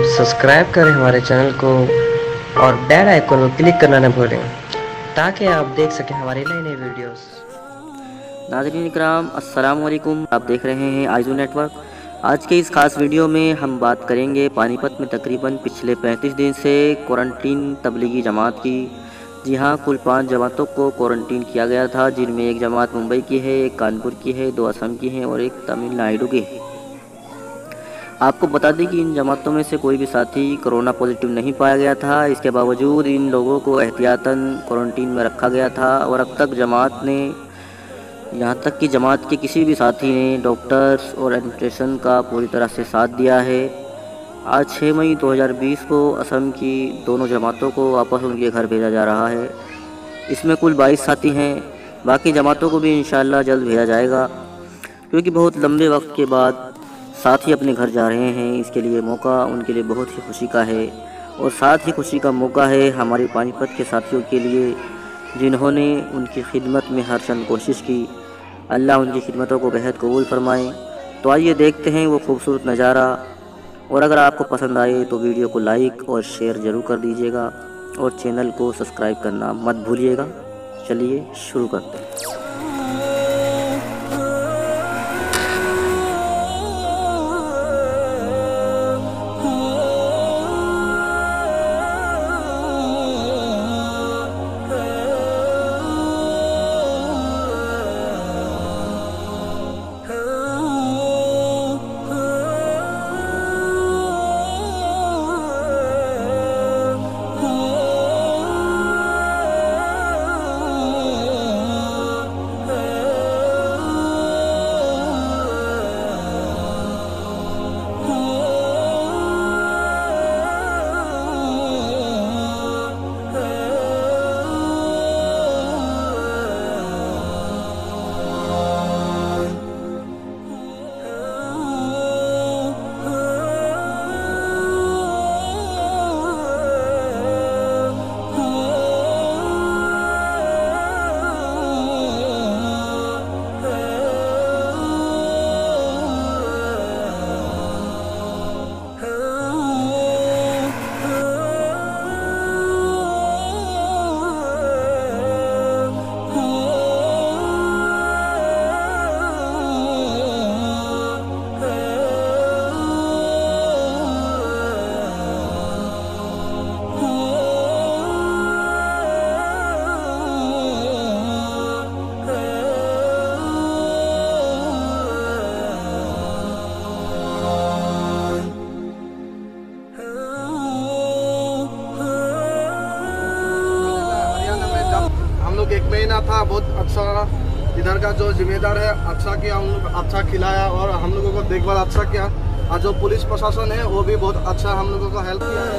Subscribe करें हमारे channel को और बेल आइकन को क्लिक करना न भूलें, ताकि आप देख सकें हमारी नई नई वीडियोस। नाजरीन कराम अस्सलाम वालेकुम आप देख रहे हैं आइजू नेटवर्क। आज के इस खास वीडियो में हम बात करेंगे पानीपत में तकरीबन पिछले 35 दिन से क्वारंटीन तबलीगी जमात की। जी हाँ कुल पाँच जमातों को क्वारंटीन किया गया था, जिनमें एक जमात मुंबई की है, एक कानपुर की है, दो असम की है और एक तमिलनाडु की है। आपको बता दें कि इन जमातों में से कोई भी साथी कोरोना पॉजिटिव नहीं पाया गया था। इसके बावजूद इन लोगों को एहतियातन क्वारंटीन में रखा गया था और अब तक जमात ने, यहाँ तक कि जमात के किसी भी साथी ने डॉक्टर्स और एडमिनिस्ट्रेशन का पूरी तरह से साथ दिया है। आज 6 मई 2020 को असम की दोनों जमातों को वापस उनके घर भेजा जा रहा है। इसमें कुल 22 साथी हैं। बाकी जमातों को भी इन जल्द भेजा जाएगा, क्योंकि बहुत लंबे वक्त के बाद साथी अपने घर जा रहे हैं। इसके लिए मौका, उनके लिए बहुत ही खुशी का है। और साथ ही खुशी का मौका है हमारे पानीपत के साथियों के लिए, जिन्होंने उनकी खिदमत में हर चंद कोशिश की। अल्लाह उनकी खिदमतों को बेहद कबूल फरमाए। तो आइए देखते हैं वो खूबसूरत नज़ारा। और अगर आपको पसंद आए तो वीडियो को लाइक और शेयर ज़रूर कर दीजिएगा। और चैनल को सब्सक्राइब करना मत भूलिएगा। चलिए शुरू करते हैं। महीना था, बहुत अच्छा इधर का जो जिम्मेदार है अच्छा किया लोग अच्छा खिलाया और हम लोगों को देखभाल अच्छा किया। और जो पुलिस प्रशासन है, वो भी बहुत अच्छा हम लोगों को हेल्प किया है।